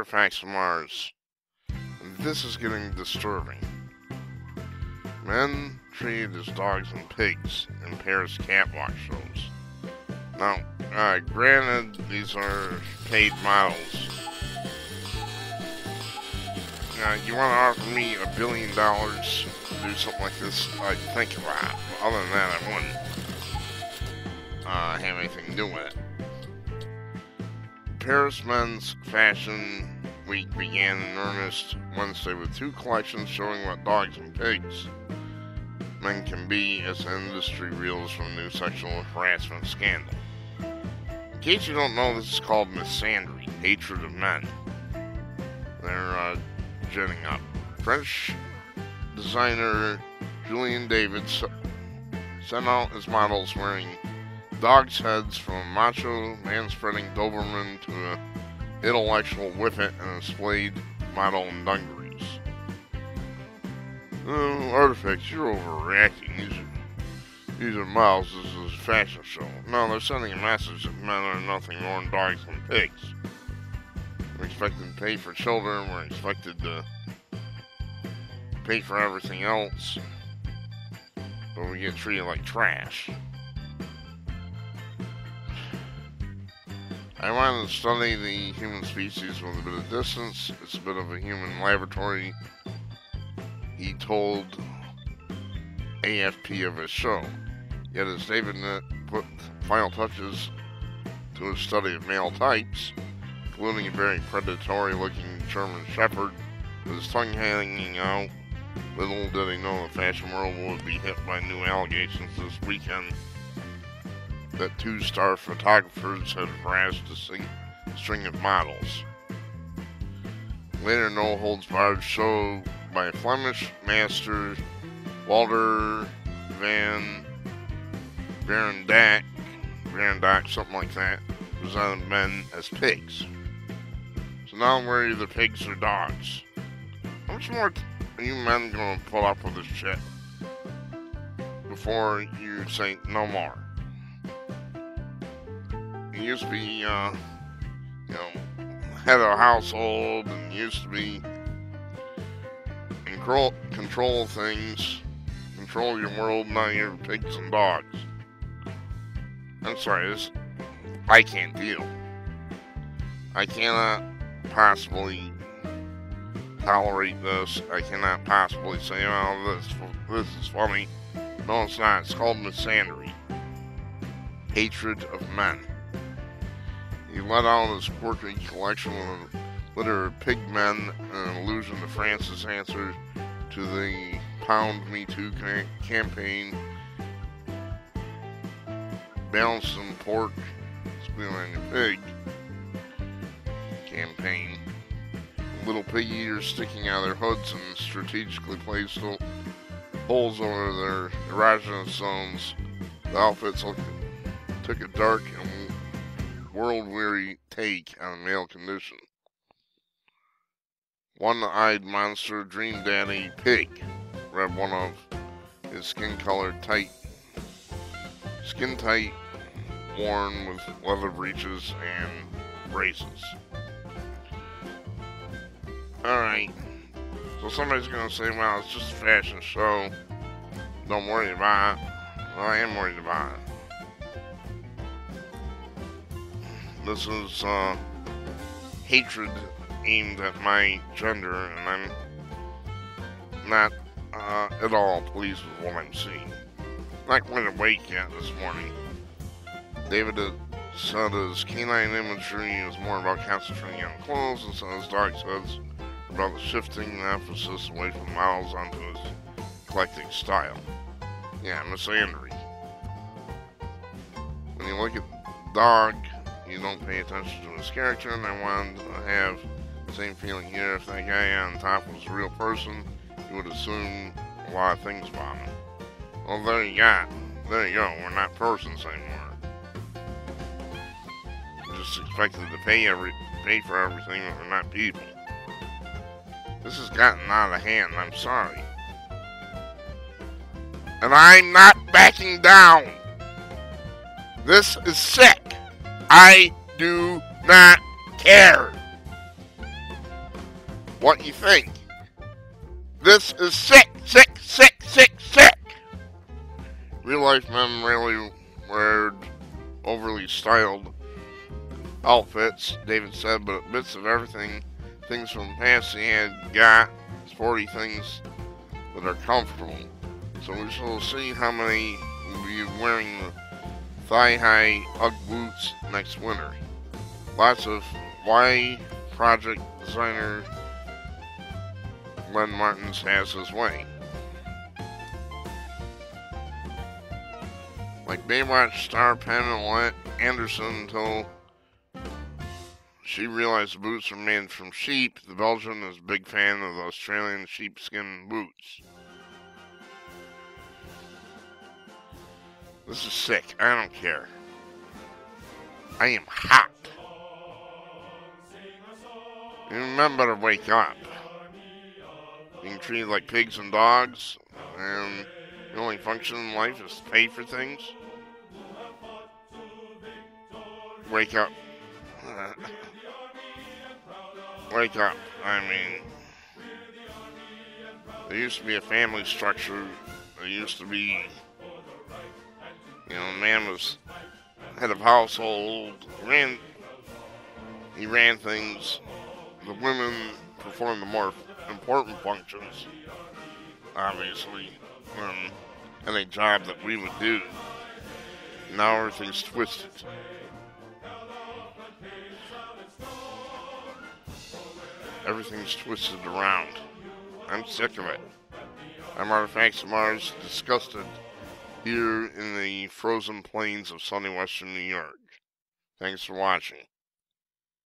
artifacts from Mars. This is getting disturbing. Men treated as dogs and pigs in Paris catwalk shows. Now, uh, granted, these are paid models. Uh, you want to offer me a billion dollars to do something like this? I'd think about it. Other than that, I wouldn't uh, have anything to do with it. Paris Men's Fashion Week began in earnest Wednesday with two collections showing what dogs and pigs men can be as the industry reels from new sexual harassment scandal. In case you don't know, this is called misandry, hatred of men. They're uh, jetting up. French designer Julien David sent out his models wearing dog's heads from a macho, man-spreading Doberman to an intellectual whippet and a splayed model in dungarees. Oh, artifacts, you're overreacting. These are, these are models. This is a fashion show. No, they're sending a message that men are nothing more than dogs and pigs. We're expected to pay for children. We're expected to pay for everything else. But we get treated like trash. I wanted to study the human species with a bit of distance. It's a bit of a human laboratory. He told AFP of his show. Yet as David put final touches to his study of male types, including a very predatory looking German Shepherd with his tongue hanging out, little did he know the fashion world would be hit by new allegations this weekend that two star photographers had harassed a string of models. Later, No Holds Barred show by Flemish master Walter van Berendak, Berendak, something like that, presented men as pigs. So now we're either pigs or dogs. How much more are you men gonna put up with this shit before you say no more? Used to be, uh, you know, head of a household and used to be control, control things, control your world, now you're pigs and dogs. I'm sorry, this, I can't deal. I cannot possibly tolerate this. I cannot possibly say, oh, this, this is funny. No, it's not. It's called misandry. Hatred of men. He let out his quirky collection with a litter of pigmen, an allusion to France's answer to the Pound Me Too campaign. Balance ton porc, squealing a pig campaign. Little pig eaters sticking out of their hoods and strategically placed holes over their erogenous zones. The outfits looked, took a dark and world-weary take on male condition. One-eyed monster dream daddy pig read one of his skin-colored tight, skin-tight, worn with leather breeches and braces. Alright, so somebody's gonna say, well, it's just a fashion show. Don't worry about it. Well, I am worried about it. This is uh, hatred aimed at my gender, and I'm not uh, at all pleased with what I'm seeing. Not quite awake yet this morning. David said his canine imagery is more about concentrating on clothes, and so his dog says about the shifting the emphasis away from models onto his eclectic style. Yeah, misandry. When you look at dog you don't pay attention to his character, and I wanted to have the same feeling here. If that guy on top was a real person, you would assume a lot of things about him. Well, there you go. There you go. We're not persons anymore. We're just expected to pay every pay for everything, but we're not people. This has gotten out of hand. I'm sorry. And I'm not backing down. This is sick. I do not care. what you think. This is sick, sick, sick, sick, sick. Real life men rarely wear overly styled outfits, David said, but bits of everything, things from he had got, sporty things that are comfortable. So we shall see how many will be wearing the thigh-high Ugg boots next winter. Lots of Y project designer Len Martens has his way. Like Baywatch star Pamela Anderson until she realized the boots are made from sheep. The Belgian is a big fan of the Australian sheepskin boots. This is sick. I don't care. I am hot. You remember to wake up. Being treated like pigs and dogs, and the only function in life is to pay for things. Wake up. Wake up. I mean, there used to be a family structure. There used to be, you know, a man was head of household, ran, he ran things. The women performed the more important functions, obviously, um, any job that we would do. Now everything's twisted. Everything's twisted around. I'm sick of it. I'm Artifacts of Mars, disgusted here in the frozen plains of sunny western New York. Thanks for watching.